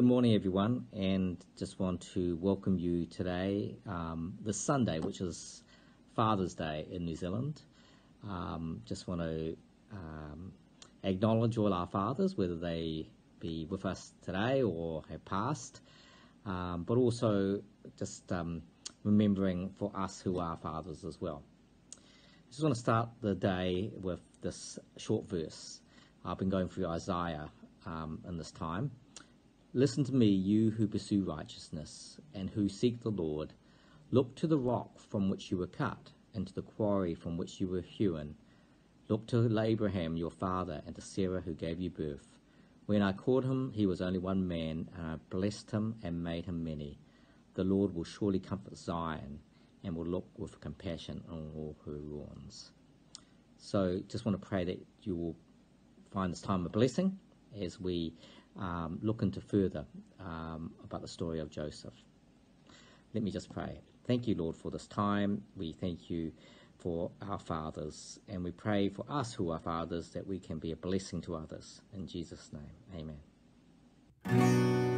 Good morning, everyone, and just want to welcome you today, um, this Sunday, which is Father's Day in New Zealand. Um, just want to um, acknowledge all our fathers, whether they be with us today or have passed, um, but also just um, remembering for us who are fathers as well. I just want to start the day with this short verse. I've been going through Isaiah um, in this time. Listen to me, you who pursue righteousness and who seek the Lord. Look to the rock from which you were cut, and to the quarry from which you were hewn. Look to Abraham your father, and to Sarah who gave you birth. When I called him, he was only one man, and I blessed him and made him many. The Lord will surely comfort Zion, and will look with compassion on all who mourns. So, just want to pray that you will find this time a blessing as we um, look into further um, about the story of Joseph. Let me just pray. Thank you, Lord, for this time. We thank you for our fathers, and we pray for us who are fathers that we can be a blessing to others. In Jesus' name, amen.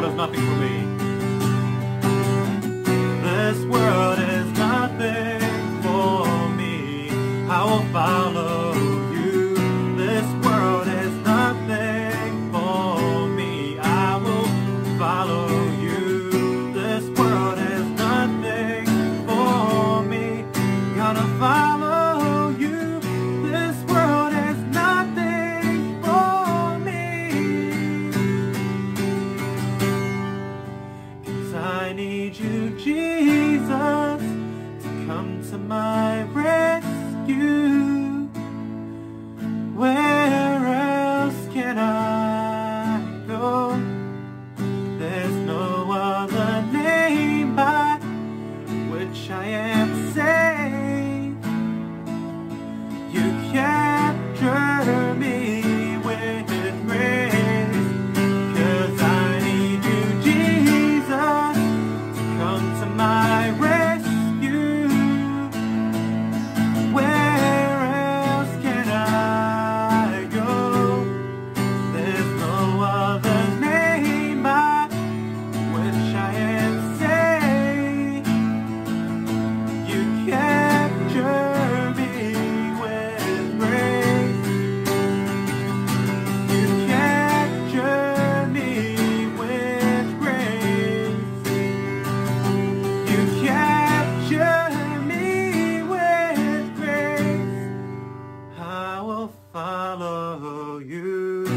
My for Where follow you.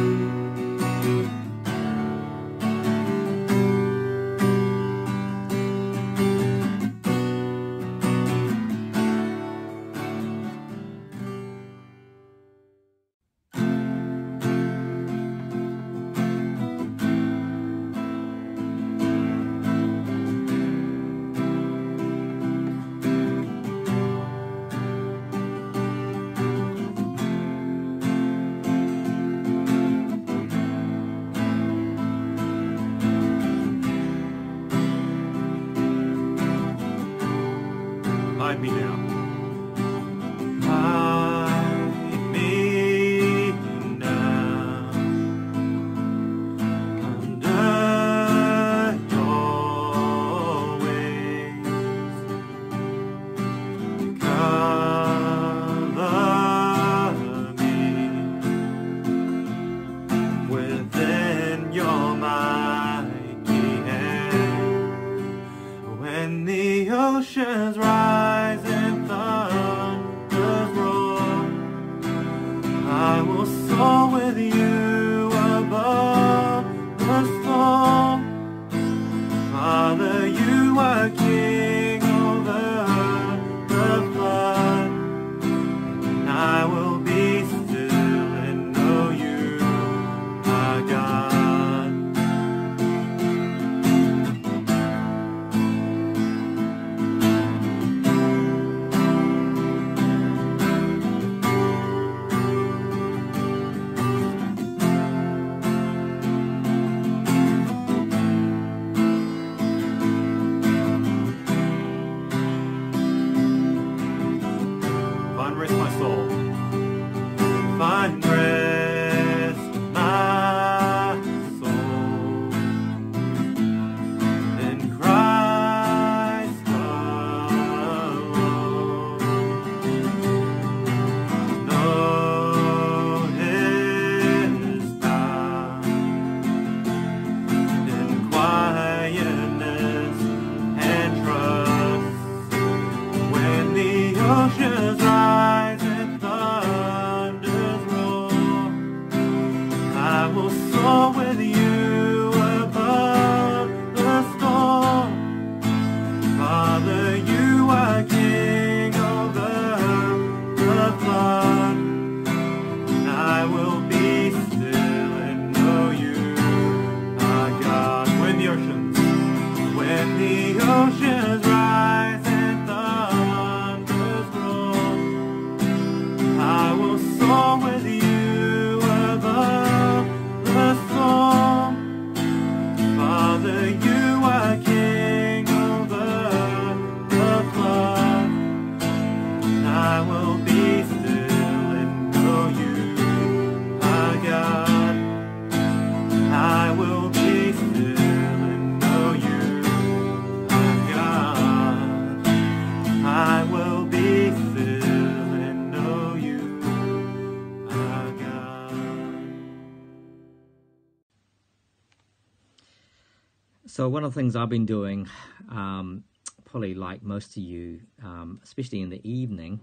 So one of the things I've been doing, um, probably like most of you, um, especially in the evening,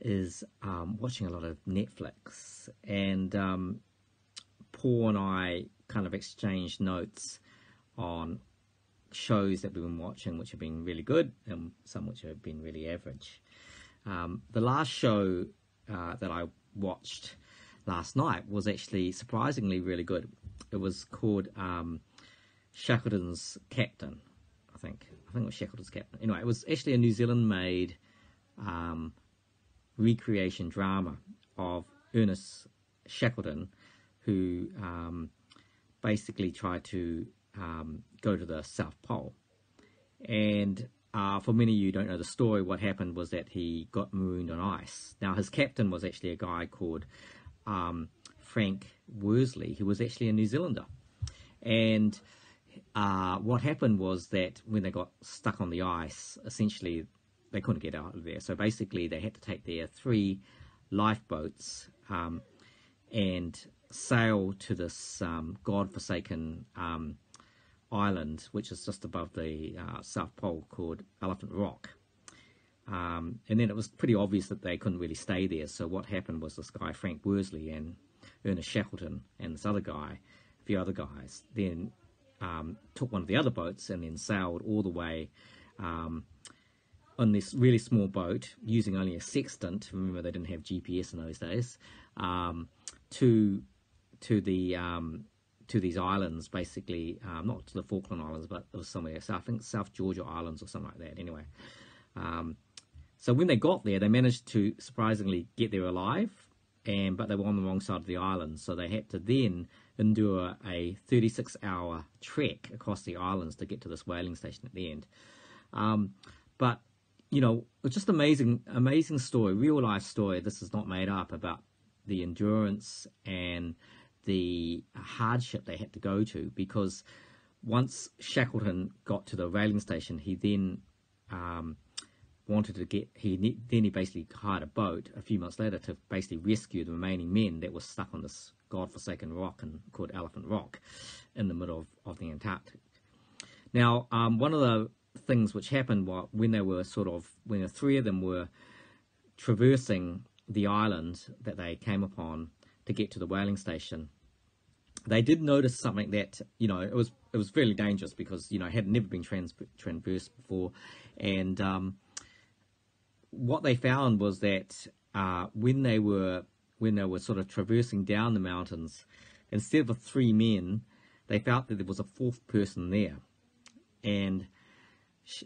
is um, watching a lot of Netflix. And um, Paul and I kind of exchanged notes on shows that we've been watching, which have been really good, and some which have been really average. Um, the last show uh, that I watched last night was actually surprisingly really good. It was called um, Shackleton's Captain, I think. I think it was Shackleton's Captain. Anyway, it was actually a New Zealand-made um, recreation drama of Ernest Shackleton, who um, basically tried to um, go to the South Pole. And uh, for many of you don't know the story, what happened was that he got marooned on ice. Now, his captain was actually a guy called um, Frank Worsley, who was actually a New Zealander. And uh, what happened was that when they got stuck on the ice, essentially they couldn't get out of there. So basically, they had to take their three lifeboats um, and sail to this um, god-forsaken um, island, which is just above the uh, South Pole, called Elephant Rock. Um, and then it was pretty obvious that they couldn't really stay there. So what happened was this guy Frank Worsley and Ernest Shackleton and this other guy, a few other guys, then um, took one of the other boats and then sailed all the way um, on this really small boat using only a sextant. Remember, they didn't have GPS in those days. Um, to to the um, to these islands, basically, um, not to the Falkland Islands, but it was somewhere South, I think South Georgia Islands or something like that. Anyway, um, so when they got there, they managed to surprisingly get there alive, and but they were on the wrong side of the island, so they had to then endure a 36-hour trek across the islands to get to this whaling station at the end. Um, but you know, it's just amazing, amazing story, real life story. This is not made up about the endurance and the hardship they had to go to because once Shackleton got to the whaling station, he then um, wanted to get he then he basically hired a boat a few months later to basically rescue the remaining men that were stuck on this godforsaken rock and called Elephant Rock in the middle of, of the Antarctic. Now, um, one of the things which happened while, when they were sort of when the three of them were traversing the island that they came upon to get to the whaling station, they did notice something that you know it was it was fairly dangerous because you know had never been trans- traversed before, and um, what they found was that uh, when they were when they were sort of traversing down the mountains, instead of three men, they felt that there was a fourth person there, and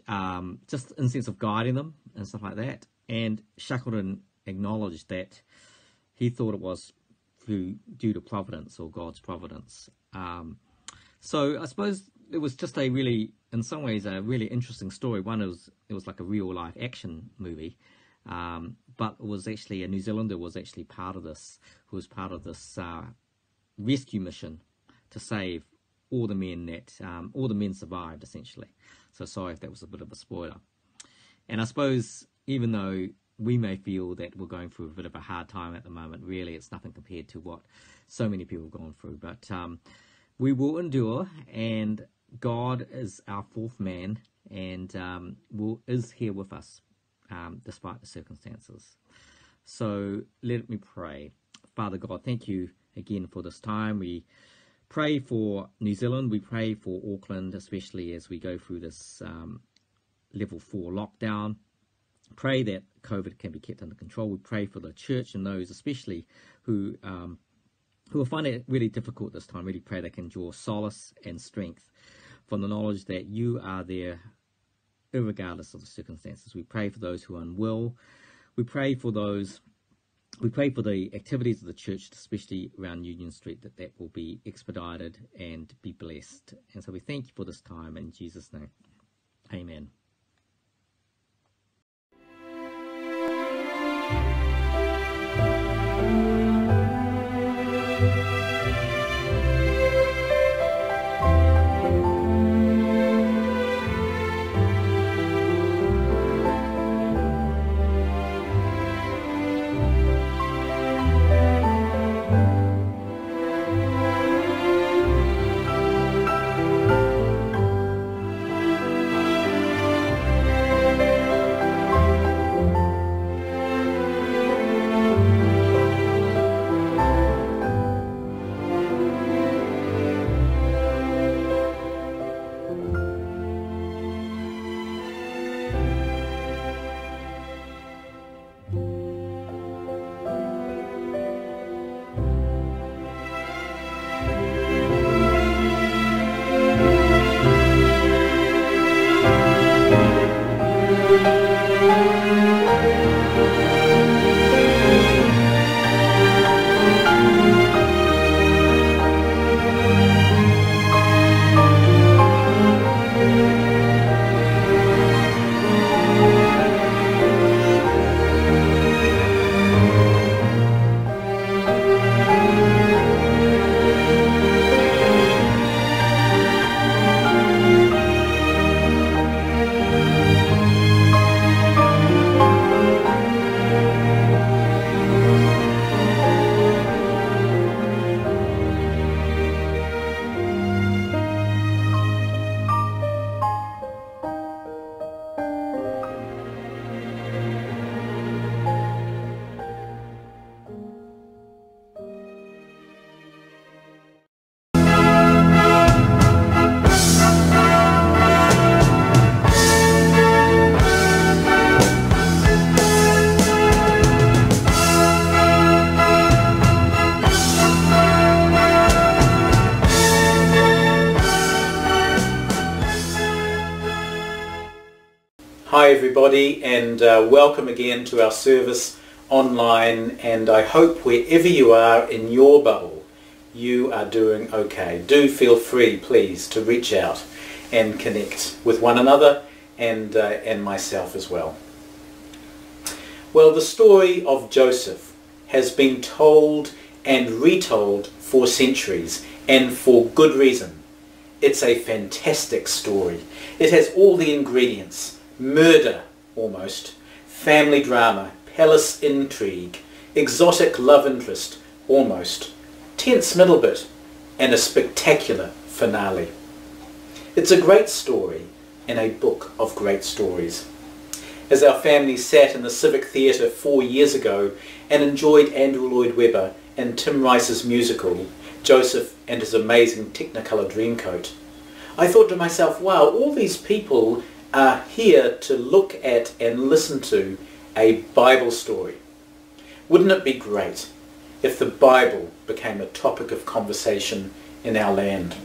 um, just in sense of guiding them and stuff like that. And Shackleton acknowledged that he thought it was through due to providence or God's providence. Um, so I suppose it was just a really, in some ways, a really interesting story. One, it was it was like a real life action movie, Um, but it was actually a New Zealander was actually part of this, who was part of this uh, rescue mission to save all the men that um, all the men survived essentially. So sorry if that was a bit of a spoiler. And I suppose even though we may feel that we're going through a bit of a hard time at the moment, really it's nothing compared to what so many people have gone through. But um, we will endure, and God is our fourth man, and um, will, is here with us um, despite the circumstances. So let me pray. Father God, thank you again for this time. We pray for New Zealand. We pray for Auckland, especially as we go through this um, level four lockdown. Pray that COVID can be kept under control. We pray for the church and those, especially who um, who will find it really difficult this time. Really pray they can draw solace and strength from the knowledge that you are there, regardless of the circumstances. We pray for those who are unwell. We pray for those we pray for the activities of the church, especially around Union Street, that that will be expedited and be blessed. And so we thank you for this time in Jesus' name. Amen. Hi, everybody, and uh, welcome again to our service online. And I hope wherever you are in your bubble, you are doing okay. Do feel free, please, to reach out and connect with one another and, uh, and myself as well. Well, the story of Joseph has been told and retold for centuries and for good reason. It's a fantastic story. It has all the ingredients murder almost, family drama, palace intrigue, exotic love interest almost, tense middle bit, and a spectacular finale. It's a great story in a book of great stories. As our family sat in the Civic Theatre four years ago and enjoyed Andrew Lloyd Webber and Tim Rice's musical, Joseph and his amazing Technicolor Dreamcoat, I thought to myself, wow, all these people are here to look at and listen to a Bible story. Wouldn't it be great if the Bible became a topic of conversation in our land?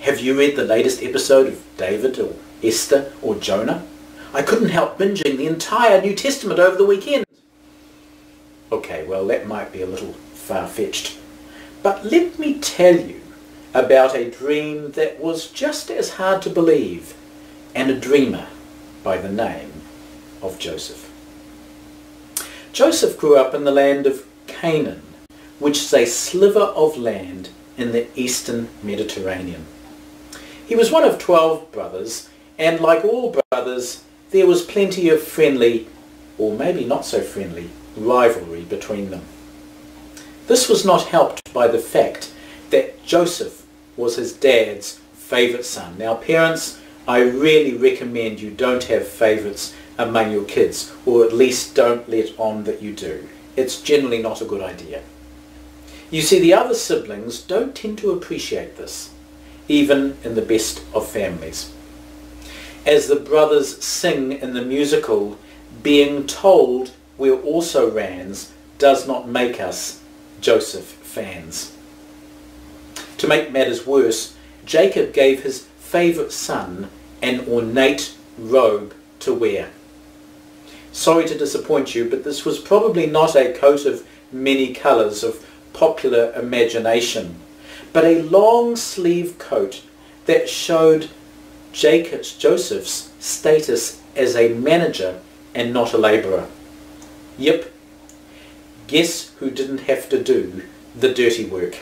Have you read the latest episode of David or Esther or Jonah? I couldn't help binging the entire New Testament over the weekend. Okay, well that might be a little far-fetched. But let me tell you about a dream that was just as hard to believe and a dreamer by the name of Joseph. Joseph grew up in the land of Canaan, which is a sliver of land in the eastern Mediterranean. He was one of twelve brothers, and like all brothers, there was plenty of friendly, or maybe not so friendly, rivalry between them. This was not helped by the fact that Joseph was his dad's favourite son. Now parents, I really recommend you don't have favourites among your kids, or at least don't let on that you do. It's generally not a good idea. You see, the other siblings don't tend to appreciate this, even in the best of families. As the brothers sing in the musical, being told we're also Rans does not make us Joseph fans. To make matters worse, Jacob gave his favourite son an ornate robe to wear. Sorry to disappoint you, but this was probably not a coat of many colours of popular imagination, but a long sleeve coat that showed Jacob's, Joseph's status as a manager and not a labourer. Yep, guess who didn't have to do the dirty work?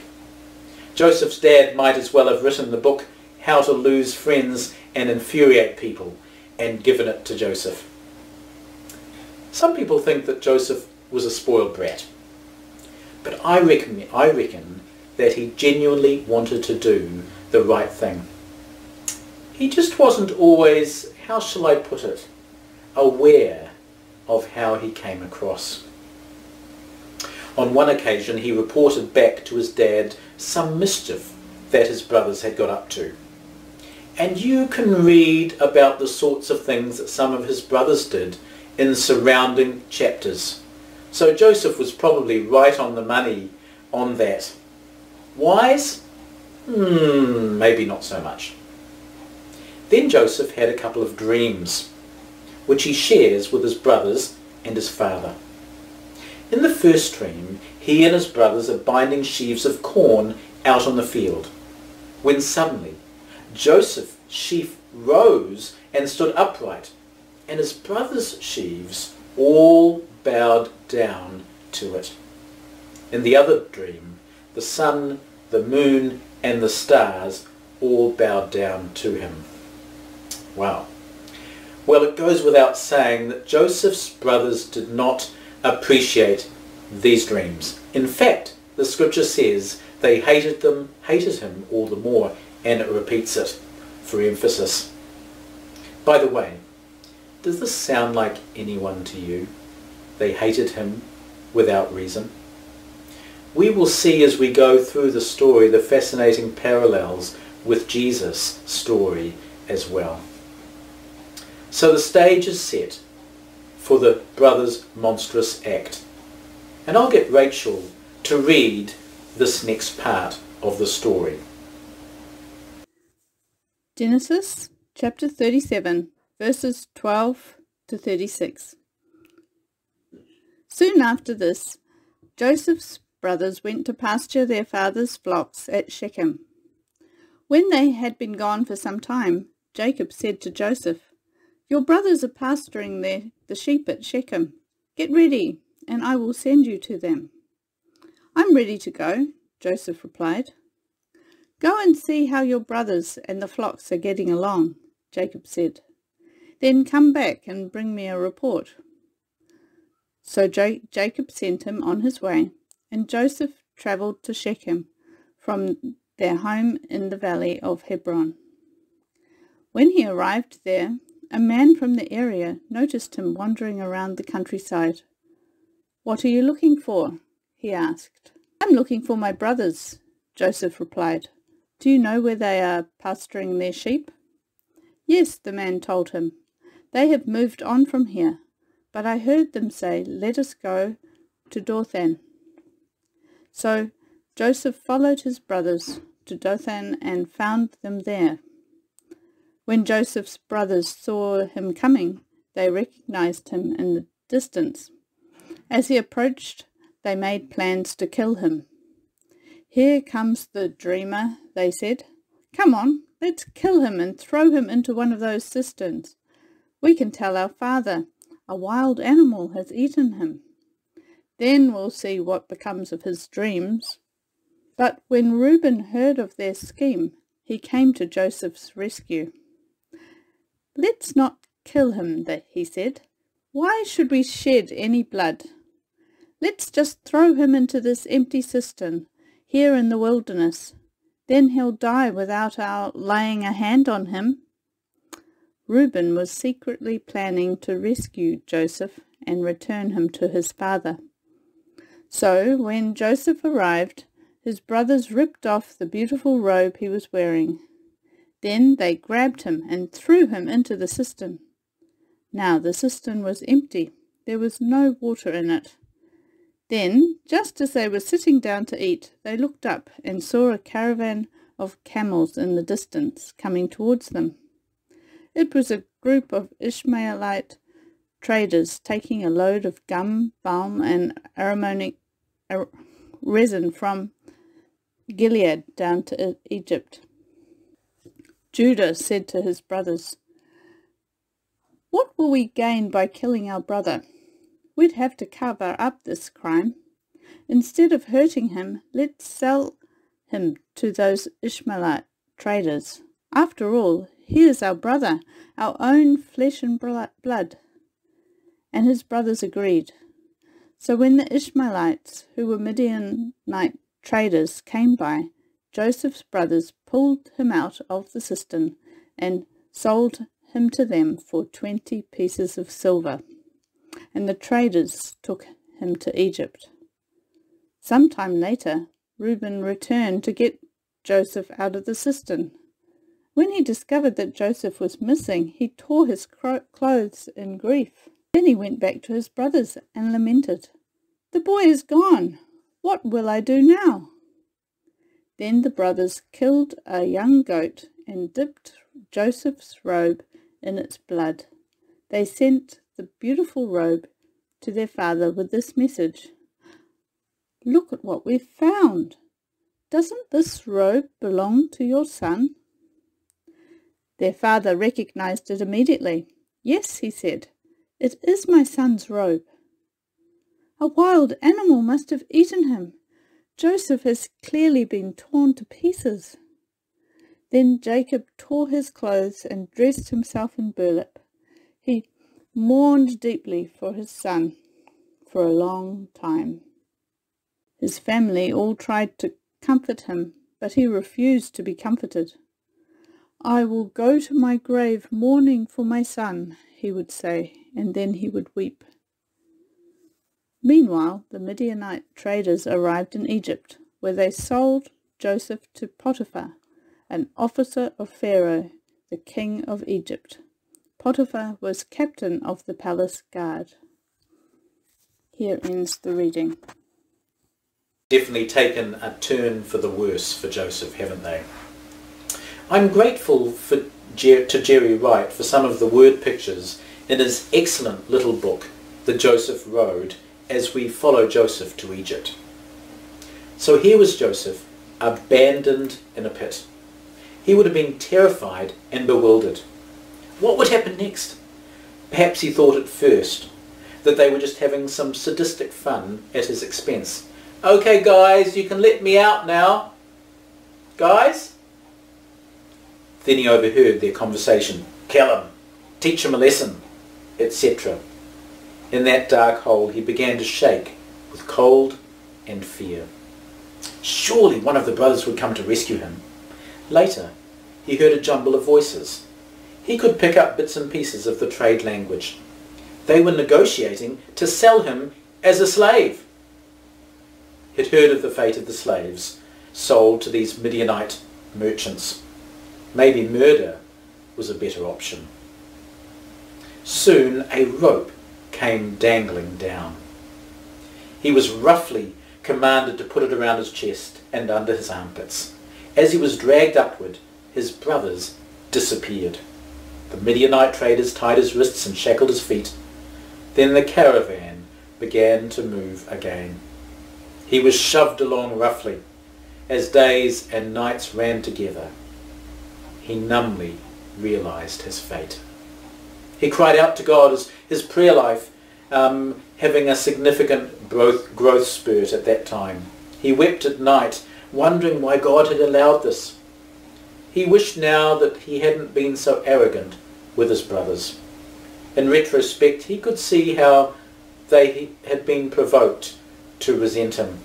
Joseph's dad might as well have written the book How to Lose Friends and Infuriate People and given it to Joseph. Some people think that Joseph was a spoiled brat. But I reckon, I reckon that he genuinely wanted to do the right thing. He just wasn't always, how shall I put it, aware of how he came across. On one occasion he reported back to his dad some mischief that his brothers had got up to. And you can read about the sorts of things that some of his brothers did in surrounding chapters. So Joseph was probably right on the money on that. Wise? Hmm, maybe not so much. Then Joseph had a couple of dreams, which he shares with his brothers and his father. In the first dream, he and his brothers are binding sheaves of corn out on the field, when suddenly Joseph's sheaf rose and stood upright, and his brothers' sheaves all bowed down to it. In the other dream, the sun, the moon, and the stars all bowed down to him. Wow. Well, it goes without saying that Joseph's brothers did not appreciate these dreams. In fact, the scripture says they hated them, hated him all the more, and it repeats it for emphasis. By the way, does this sound like anyone to you? They hated him without reason. We will see as we go through the story the fascinating parallels with Jesus' story as well. So the stage is set for the brothers' monstrous act. And I'll get Rachel to read this next part of the story. Genesis chapter 37, verses 12 to 36. Soon after this, Joseph's brothers went to pasture their father's flocks at Shechem. When they had been gone for some time, Jacob said to Joseph, Your brothers are pasturing their, the sheep at Shechem. Get ready, and I will send you to them. I'm ready to go, Joseph replied. Go and see how your brothers and the flocks are getting along, Jacob said. Then come back and bring me a report. So jo- Jacob sent him on his way, and Joseph travelled to Shechem from their home in the valley of Hebron. When he arrived there, a man from the area noticed him wandering around the countryside. What are you looking for? he asked. I'm looking for my brothers, Joseph replied. Do you know where they are pasturing their sheep? Yes, the man told him. They have moved on from here, but I heard them say, Let us go to Dothan. So Joseph followed his brothers to Dothan and found them there. When Joseph's brothers saw him coming, they recognized him in the distance. As he approached, they made plans to kill him. Here comes the dreamer, they said. Come on, let's kill him and throw him into one of those cisterns. We can tell our father. A wild animal has eaten him. Then we'll see what becomes of his dreams. But when Reuben heard of their scheme, he came to Joseph's rescue. Let's not kill him, he said. Why should we shed any blood? Let's just throw him into this empty cistern here in the wilderness. Then he'll die without our laying a hand on him. Reuben was secretly planning to rescue Joseph and return him to his father. So when Joseph arrived, his brothers ripped off the beautiful robe he was wearing. Then they grabbed him and threw him into the cistern. Now the cistern was empty. There was no water in it. Then, just as they were sitting down to eat, they looked up and saw a caravan of camels in the distance coming towards them. It was a group of Ishmaelite traders taking a load of gum, balm, and aromatic resin from Gilead down to Egypt. Judah said to his brothers, What will we gain by killing our brother? We'd have to cover up this crime. Instead of hurting him, let's sell him to those Ishmaelite traders. After all, he is our brother, our own flesh and blood. And his brothers agreed. So when the Ishmaelites, who were Midianite traders, came by, Joseph's brothers pulled him out of the cistern and sold him to them for twenty pieces of silver and the traders took him to Egypt. Some time later, Reuben returned to get Joseph out of the cistern. When he discovered that Joseph was missing, he tore his clothes in grief. Then he went back to his brothers and lamented, The boy is gone. What will I do now? Then the brothers killed a young goat and dipped Joseph's robe in its blood. They sent the beautiful robe to their father with this message. Look at what we've found. Doesn't this robe belong to your son? Their father recognized it immediately. Yes, he said, it is my son's robe. A wild animal must have eaten him. Joseph has clearly been torn to pieces. Then Jacob tore his clothes and dressed himself in burlap. Mourned deeply for his son for a long time. His family all tried to comfort him, but he refused to be comforted. I will go to my grave mourning for my son, he would say, and then he would weep. Meanwhile, the Midianite traders arrived in Egypt, where they sold Joseph to Potiphar, an officer of Pharaoh, the king of Egypt. Potiphar was captain of the palace guard. Here ends the reading. Definitely taken a turn for the worse for Joseph, haven't they? I'm grateful for to Jerry Wright for some of the word pictures in his excellent little book, The Joseph Road, as we follow Joseph to Egypt. So here was Joseph, abandoned in a pit. He would have been terrified and bewildered. What would happen next? Perhaps he thought at first that they were just having some sadistic fun at his expense. Okay guys, you can let me out now. Guys? Then he overheard their conversation. Kill him. Teach him a lesson. Etc. In that dark hole he began to shake with cold and fear. Surely one of the brothers would come to rescue him. Later, he heard a jumble of voices. He could pick up bits and pieces of the trade language. They were negotiating to sell him as a slave. He'd heard of the fate of the slaves sold to these Midianite merchants. Maybe murder was a better option. Soon a rope came dangling down. He was roughly commanded to put it around his chest and under his armpits. As he was dragged upward, his brothers disappeared. The Midianite traders tied his wrists and shackled his feet. Then the caravan began to move again. He was shoved along roughly as days and nights ran together. He numbly realized his fate. He cried out to God as his prayer life um, having a significant growth, growth spurt at that time. He wept at night, wondering why God had allowed this. He wished now that he hadn't been so arrogant with his brothers. In retrospect, he could see how they had been provoked to resent him.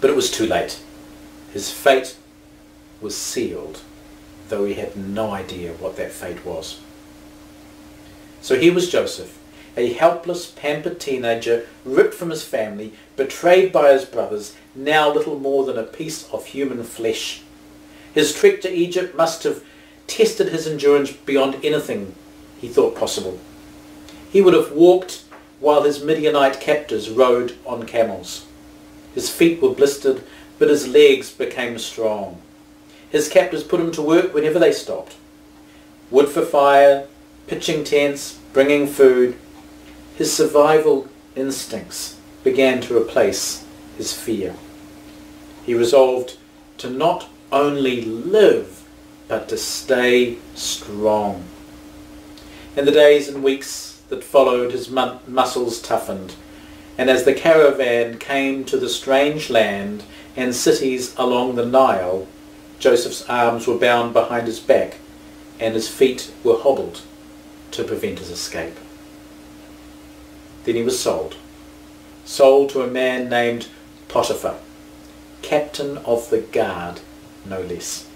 But it was too late. His fate was sealed, though he had no idea what that fate was. So here was Joseph, a helpless, pampered teenager, ripped from his family, betrayed by his brothers, now little more than a piece of human flesh. His trek to Egypt must have tested his endurance beyond anything he thought possible. He would have walked while his Midianite captors rode on camels. His feet were blistered, but his legs became strong. His captors put him to work whenever they stopped. Wood for fire, pitching tents, bringing food. His survival instincts began to replace his fear. He resolved to not only live, but to stay strong. In the days and weeks that followed, his mu- muscles toughened, and as the caravan came to the strange land and cities along the Nile, Joseph's arms were bound behind his back and his feet were hobbled to prevent his escape. Then he was sold, sold to a man named Potiphar, captain of the guard, no less.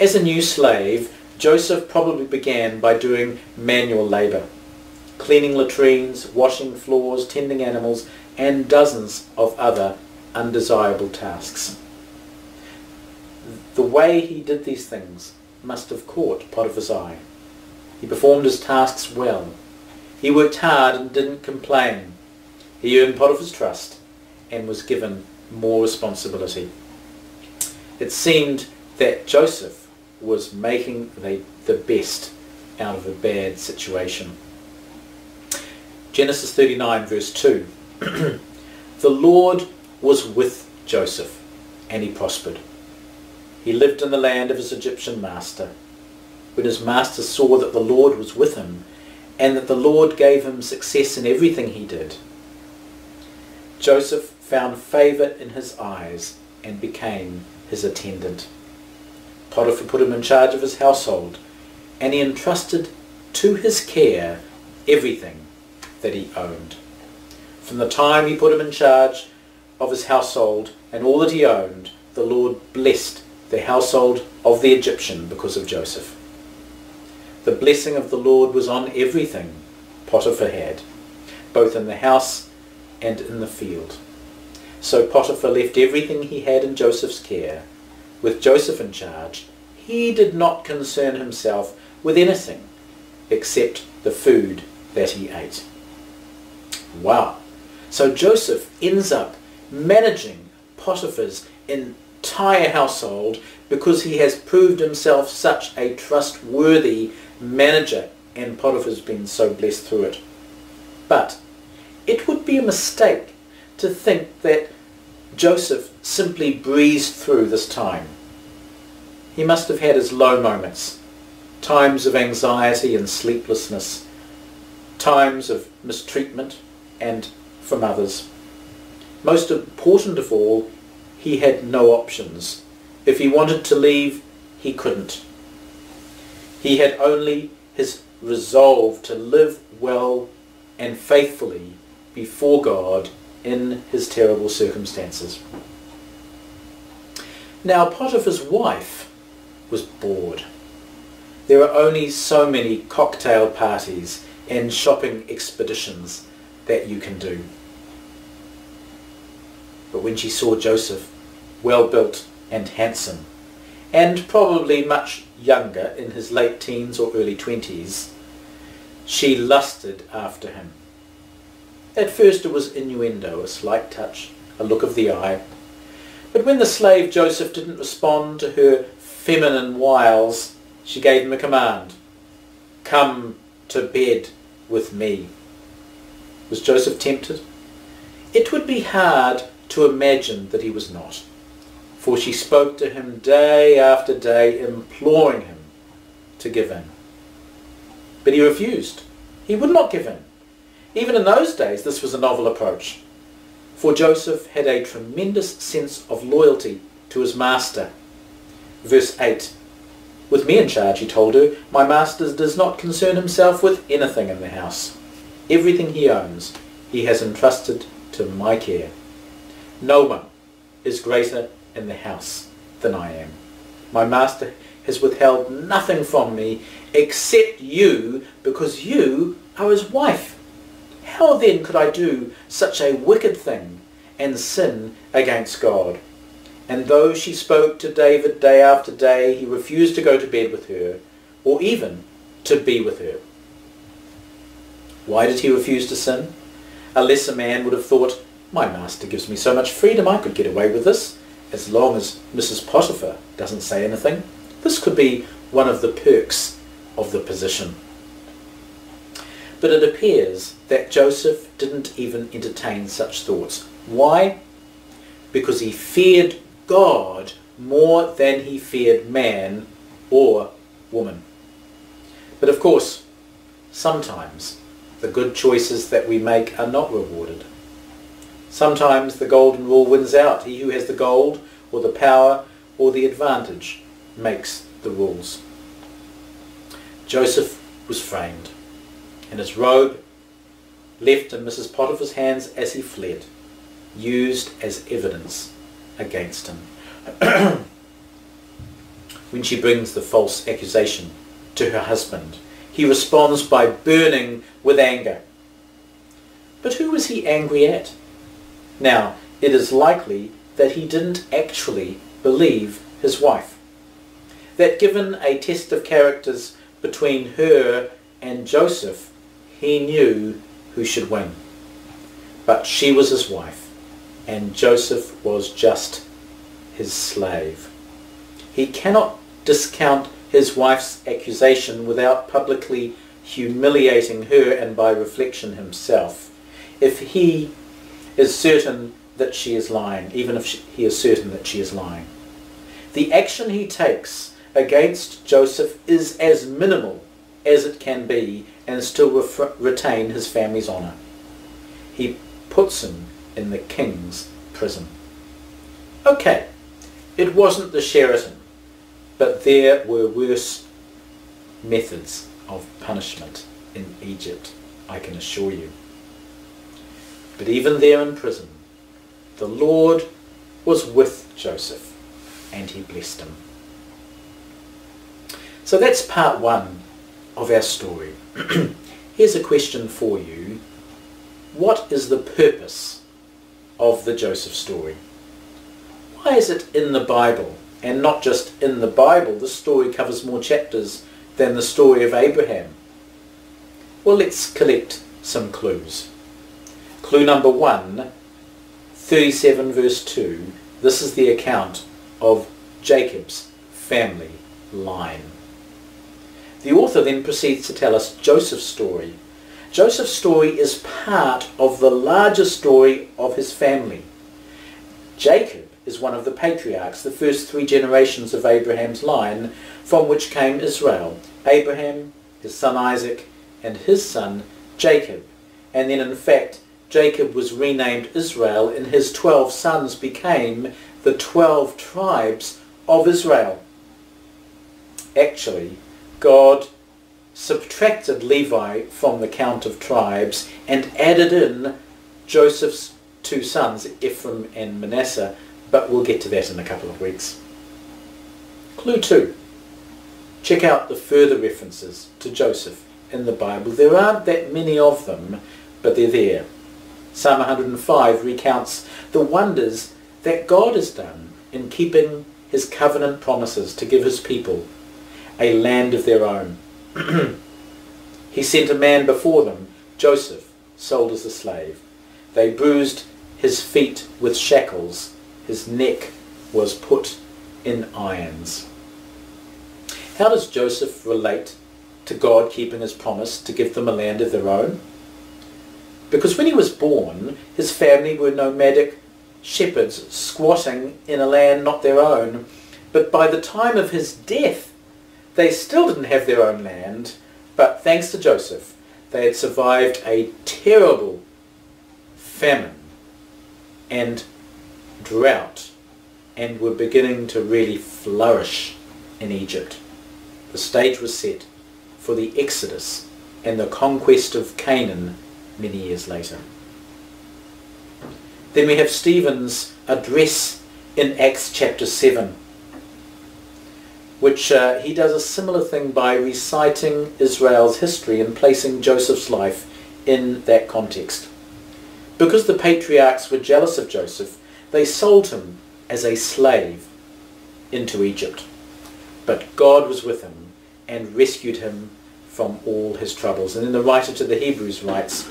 As a new slave, Joseph probably began by doing manual labour, cleaning latrines, washing floors, tending animals, and dozens of other undesirable tasks. The way he did these things must have caught Potiphar's eye. He performed his tasks well. He worked hard and didn't complain. He earned Potiphar's trust and was given more responsibility. It seemed that Joseph was making the, the best out of a bad situation. Genesis 39 verse 2. the Lord was with Joseph and he prospered. He lived in the land of his Egyptian master. When his master saw that the Lord was with him and that the Lord gave him success in everything he did, Joseph found favour in his eyes and became his attendant. Potiphar put him in charge of his household and he entrusted to his care everything that he owned. From the time he put him in charge of his household and all that he owned, the Lord blessed the household of the Egyptian because of Joseph. The blessing of the Lord was on everything Potiphar had, both in the house and in the field. So Potiphar left everything he had in Joseph's care. With Joseph in charge, he did not concern himself with anything except the food that he ate. Wow. So Joseph ends up managing Potiphar's entire household because he has proved himself such a trustworthy manager and Potiphar's been so blessed through it. But it would be a mistake to think that Joseph simply breezed through this time. He must have had his low moments, times of anxiety and sleeplessness, times of mistreatment and from others. Most important of all, he had no options. If he wanted to leave, he couldn't. He had only his resolve to live well and faithfully before God in his terrible circumstances. Now Potiphar's wife was bored. There are only so many cocktail parties and shopping expeditions that you can do. But when she saw Joseph, well built and handsome, and probably much younger in his late teens or early twenties, she lusted after him. At first it was innuendo, a slight touch, a look of the eye. But when the slave Joseph didn't respond to her feminine wiles, she gave him a command. Come to bed with me. Was Joseph tempted? It would be hard to imagine that he was not, for she spoke to him day after day, imploring him to give in. But he refused. He would not give in. Even in those days, this was a novel approach. For Joseph had a tremendous sense of loyalty to his master. Verse 8 With me in charge, he told her, my master does not concern himself with anything in the house. Everything he owns, he has entrusted to my care. No one is greater in the house than I am. My master has withheld nothing from me except you because you are his wife. How then could I do such a wicked thing and sin against God? And though she spoke to David day after day, he refused to go to bed with her or even to be with her. Why did he refuse to sin? A lesser man would have thought, my master gives me so much freedom I could get away with this as long as Mrs. Potiphar doesn't say anything. This could be one of the perks of the position. But it appears that Joseph didn't even entertain such thoughts. Why? Because he feared God more than he feared man or woman. But of course, sometimes the good choices that we make are not rewarded. Sometimes the golden rule wins out. He who has the gold or the power or the advantage makes the rules. Joseph was framed, and his robe left in Mrs. Potiphar's hands as he fled, used as evidence against him. when she brings the false accusation to her husband, he responds by burning with anger. But who was he angry at? Now, it is likely that he didn't actually believe his wife. That given a test of characters between her and Joseph, he knew who should win. But she was his wife, and Joseph was just his slave. He cannot discount his wife's accusation without publicly humiliating her and by reflection himself. If he is certain that she is lying, even if she, he is certain that she is lying. The action he takes against Joseph is as minimal as it can be and still retain his family's honour. He puts him in the king's prison. Okay, it wasn't the Sheraton, but there were worse methods of punishment in Egypt, I can assure you. But even there in prison, the Lord was with Joseph and he blessed him. So that's part one of our story. Here's a question for you. What is the purpose of the Joseph story? Why is it in the Bible? And not just in the Bible, the story covers more chapters than the story of Abraham. Well, let's collect some clues. Clue number one, 37 verse 2, this is the account of Jacob's family line. The author then proceeds to tell us Joseph's story. Joseph's story is part of the larger story of his family. Jacob is one of the patriarchs, the first three generations of Abraham's line, from which came Israel. Abraham, his son Isaac, and his son Jacob. And then in fact, Jacob was renamed Israel and his twelve sons became the twelve tribes of Israel. Actually, God subtracted Levi from the count of tribes and added in Joseph's two sons, Ephraim and Manasseh, but we'll get to that in a couple of weeks. Clue 2. Check out the further references to Joseph in the Bible. There aren't that many of them, but they're there. Psalm 105 recounts the wonders that God has done in keeping his covenant promises to give his people a land of their own. he sent a man before them, Joseph, sold as a slave. They bruised his feet with shackles. His neck was put in irons. How does Joseph relate to God keeping his promise to give them a land of their own? Because when he was born, his family were nomadic shepherds squatting in a land not their own. But by the time of his death, they still didn't have their own land. But thanks to Joseph, They had survived a terrible famine and drought and were beginning to really flourish in Egypt. The stage was set for the Exodus and the conquest of Canaan many years later. Then we have Stephen's address in Acts chapter 7, which uh, he does a similar thing by reciting Israel's history and placing Joseph's life in that context. Because the patriarchs were jealous of Joseph, they sold him as a slave into Egypt. But God was with him and rescued him from all his troubles. And then the writer to the Hebrews writes,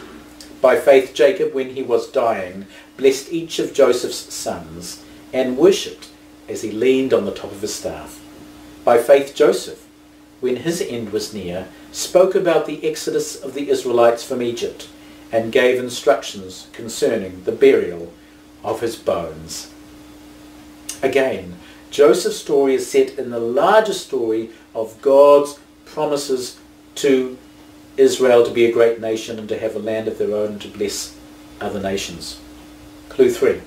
By faith Jacob, when he was dying, blessed each of Joseph's sons and worshipped as he leaned on the top of his staff. By faith Joseph, when his end was near, spoke about the exodus of the Israelites from Egypt and gave instructions concerning the burial of his bones. Again, Joseph's story is set in the larger story of God's promises to Israel to be a great nation and to have a land of their own and to bless other nations. Clue three.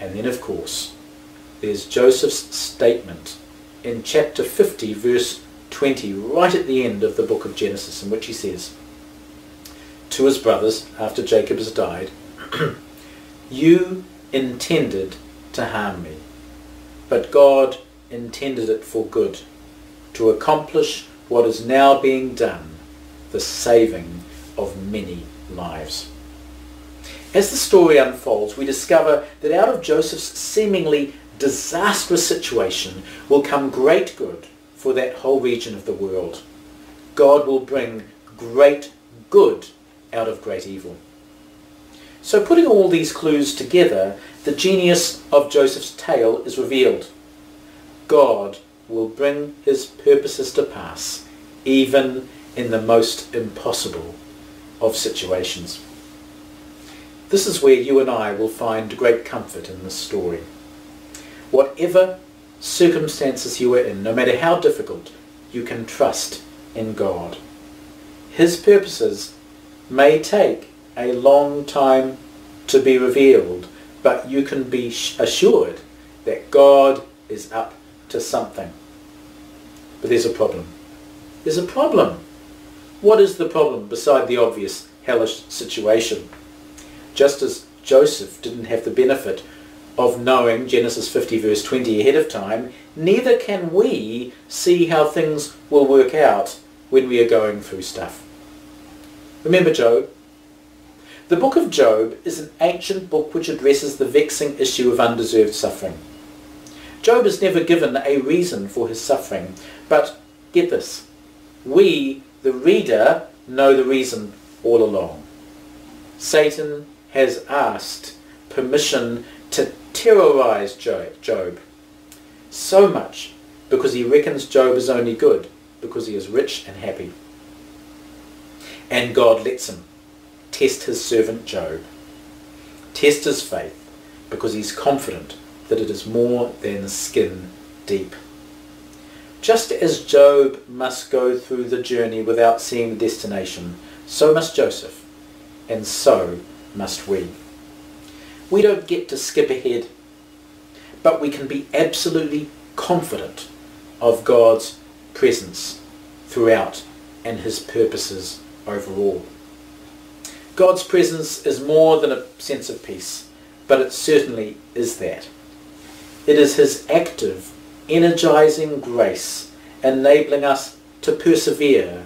And then, of course, there's Joseph's statement in chapter 50, verse 20, right at the end of the book of Genesis, in which he says, to his brothers, after Jacob has died, You intended to harm me, but God intended it for good, to accomplish what is now being done, the saving of many lives. As the story unfolds, we discover that out of Joseph's seemingly disastrous situation will come great good for that whole region of the world. God will bring great good out of great evil. So putting all these clues together, the genius of Joseph's tale is revealed. God will bring his purposes to pass, even in the most impossible of situations. This is where you and I will find great comfort in this story. Whatever circumstances you are in, no matter how difficult, you can trust in God. His purposes may take a long time to be revealed, but you can be assured that God is up to something. But there's a problem. There's a problem. What is the problem beside the obvious hellish situation? Just as Joseph didn't have the benefit of knowing Genesis 50 verse 20 ahead of time, neither can we see how things will work out when we are going through stuff. Remember Job? The book of Job is an ancient book which addresses the vexing issue of undeserved suffering. Job is never given a reason for his suffering, but get this, we, the reader, know the reason all along. Satan has asked permission to terrorize Job so much because he reckons Job is only good because he is rich and happy. And God lets him test his servant Job, test his faith because he's confident that it is more than skin deep. Just as Job must go through the journey without seeing the destination, so must Joseph, and so must we. We don't get to skip ahead, but we can be absolutely confident of God's presence throughout and his purposes overall. God's presence is more than a sense of peace, but it certainly is that. It is his active, energizing grace enabling us to persevere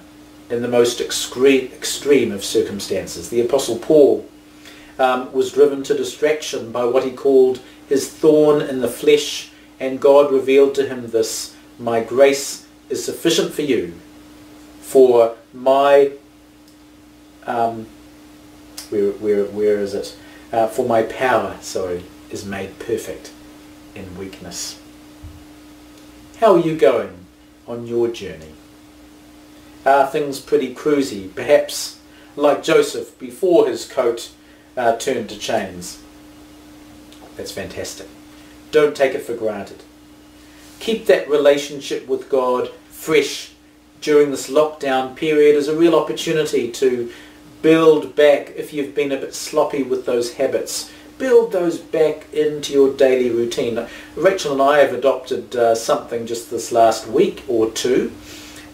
in the most extreme of circumstances. The Apostle Paul um, was driven to distraction by what he called his thorn in the flesh, and God revealed to him this, My grace is sufficient for you, for my, um, where, where, where is it? Uh, for my power, sorry, is made perfect in weakness. How are you going on your journey? Are things pretty cruisy, perhaps like Joseph before his coat uh, turned to chains? That's fantastic. Don't take it for granted. Keep that relationship with God fresh during this lockdown period is a real opportunity to build back if you've been a bit sloppy with those habits. Build those back into your daily routine. Rachel and I have adopted uh, something just this last week or two,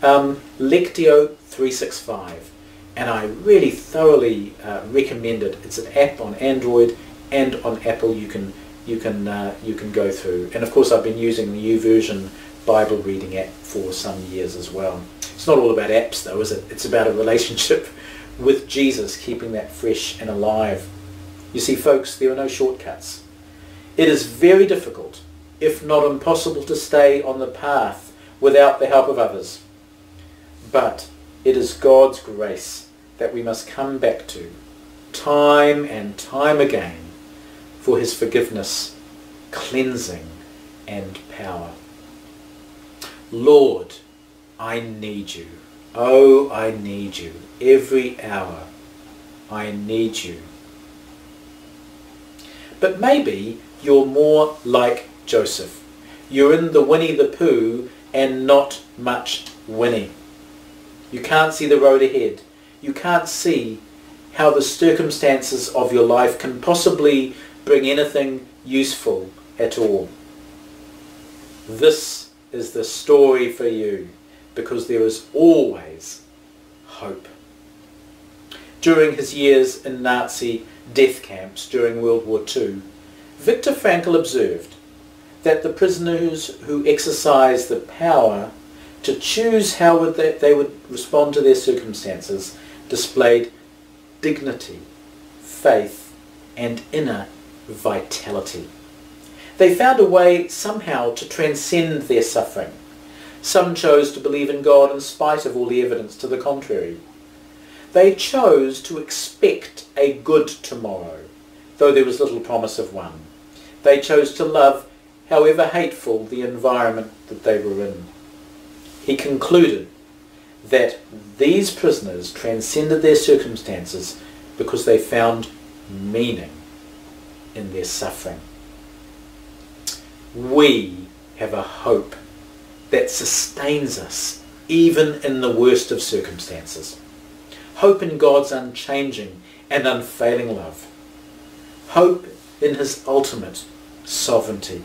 um, Lectio 365, and I really thoroughly uh, recommend it. It's an app on Android and on Apple. You can you can uh, you can go through, and of course I've been using the YouVersion Bible reading app for some years as well. It's not all about apps though, is it? It's about a relationship with Jesus, keeping that fresh and alive. You see, folks, there are no shortcuts. It is very difficult, if not impossible, to stay on the path without the help of others. But it is God's grace that we must come back to time and time again for his forgiveness, cleansing and power. Lord, I need you. Oh, I need you. Every hour, I need you. But maybe you're more like Joseph. You're in the Winnie the Pooh and not much Winnie. You can't see the road ahead. You can't see how the circumstances of your life can possibly bring anything useful at all. This is the story for you because there is always hope. During his years in Nazi death camps during World War II, Viktor Frankl observed that the prisoners who exercised the power to choose how would they, they would respond to their circumstances displayed dignity, faith and inner vitality. They found a way somehow to transcend their suffering. Some chose to believe in God in spite of all the evidence to the contrary. They chose to expect a good tomorrow, though there was little promise of one. They chose to love, however hateful the environment that they were in. He concluded that these prisoners transcended their circumstances because they found meaning in their suffering. We have a hope that sustains us even in the worst of circumstances. Hope in God's unchanging and unfailing love. Hope in his ultimate sovereignty.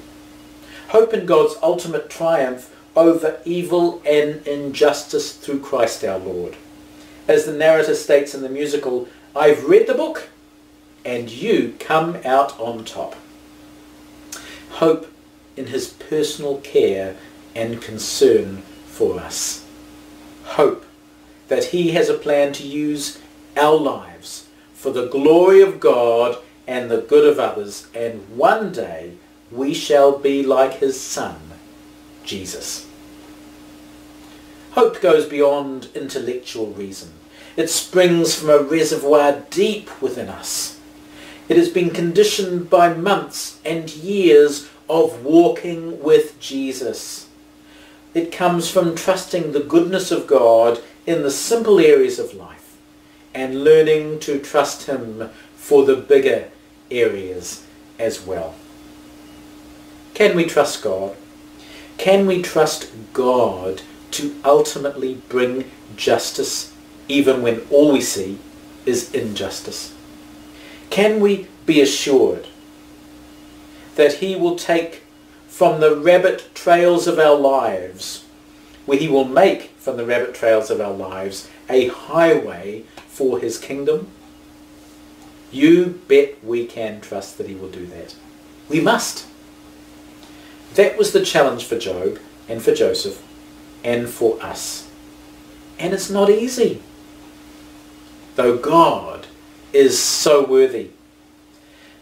Hope in God's ultimate triumph over evil and injustice through Christ our Lord. As the narrator states in the musical, I've read the book and you come out on top. Hope in his personal care and concern for us. Hope that he has a plan to use our lives for the glory of God and the good of others and one day we shall be like his son, Jesus. Hope goes beyond intellectual reason. It springs from a reservoir deep within us. It has been conditioned by months and years of walking with Jesus. It comes from trusting the goodness of God in the simple areas of life and learning to trust him for the bigger areas as well. Can we trust God? Can we trust God to ultimately bring justice even when all we see is injustice? Can we be assured that he will take from the rabbit trails of our lives, where he will make from the rabbit trails of our lives a highway for his kingdom? You bet we can trust that he will do that. We must. That was the challenge for Job and for Joseph and for us. And it's not easy. Though God is so worthy.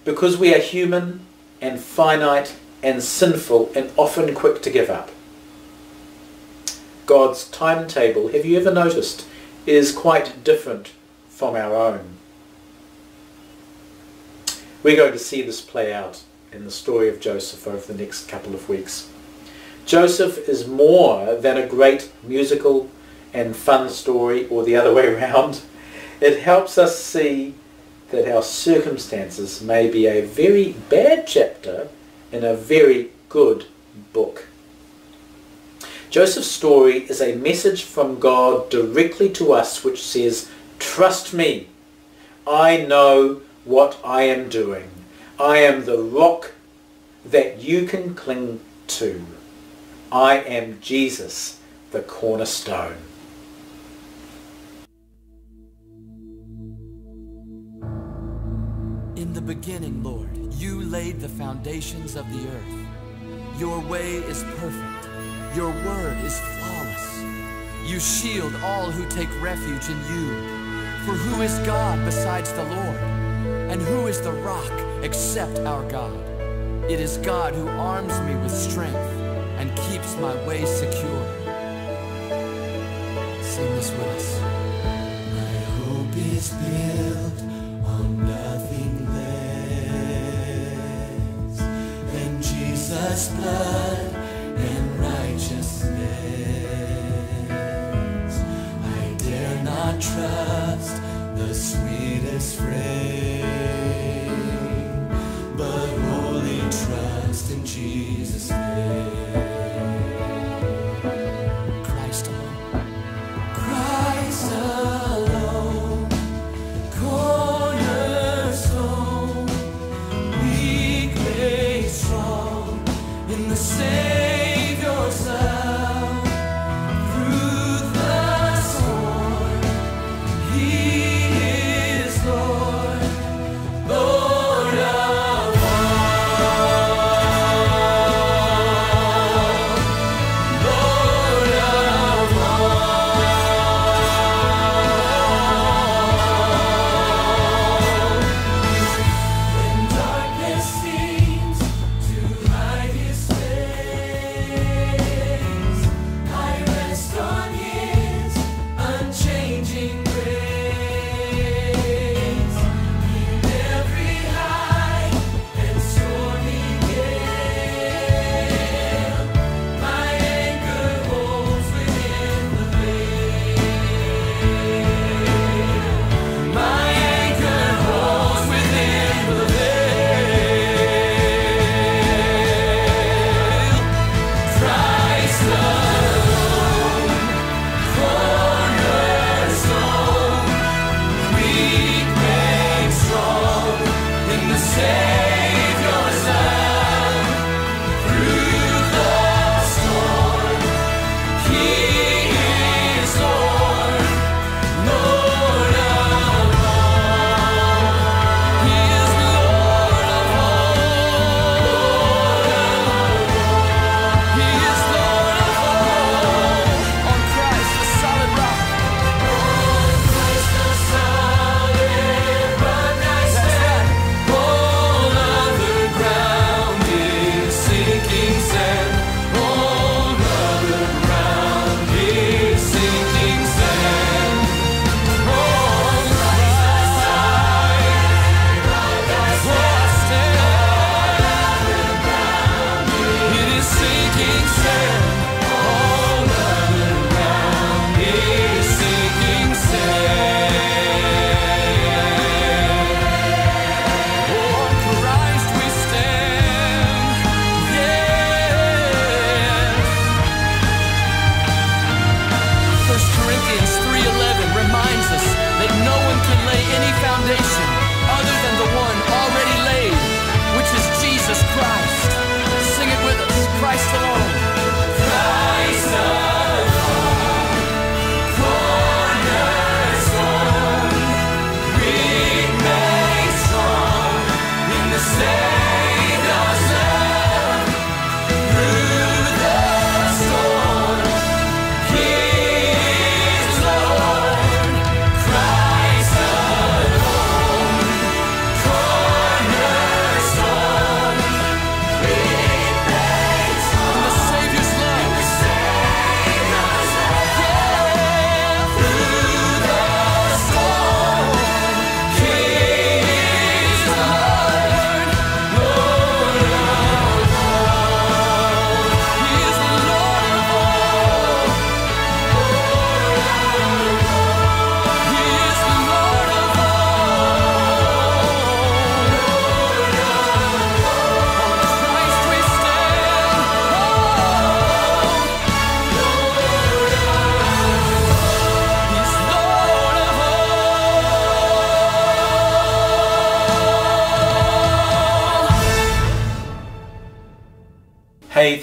Because we are human and finite and sinful and often quick to give up. God's timetable, have you ever noticed, is quite different from our own. We're going to see this play out in the story of Joseph over the next couple of weeks. Joseph is more than a great musical and fun story or the other way around. It helps us see that our circumstances may be a very bad chapter in a very good book. Joseph's story is a message from God directly to us which says, trust me. I know what I am doing. I am the rock that you can cling to. I am Jesus, the cornerstone. In the beginning, Lord, you laid the foundations of the earth. Your way is perfect. Your word is flawless. You shield all who take refuge in you. For who is God besides the Lord? And who is the rock except our God? It is God who arms me with strength and keeps my way secure. Sing this with us. My hope is built on nothing less than Jesus' blood and righteousness. I dare not trust the sweetest frame,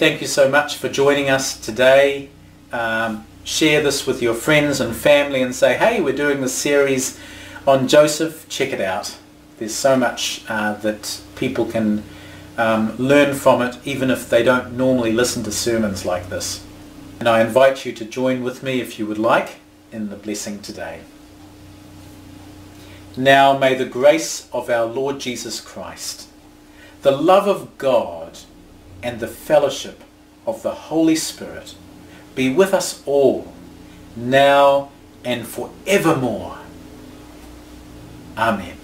thank you so much for joining us today. Um, share this with your friends and family and say, hey, we're doing this series on Joseph. Check it out. There's so much uh, that people can um, learn from it, even if they don't normally listen to sermons like this. And I invite you to join with me if you would like in the blessing today. Now may the grace of our Lord Jesus Christ, the love of God, and the fellowship of the Holy Spirit be with us all, now and forevermore. Amen.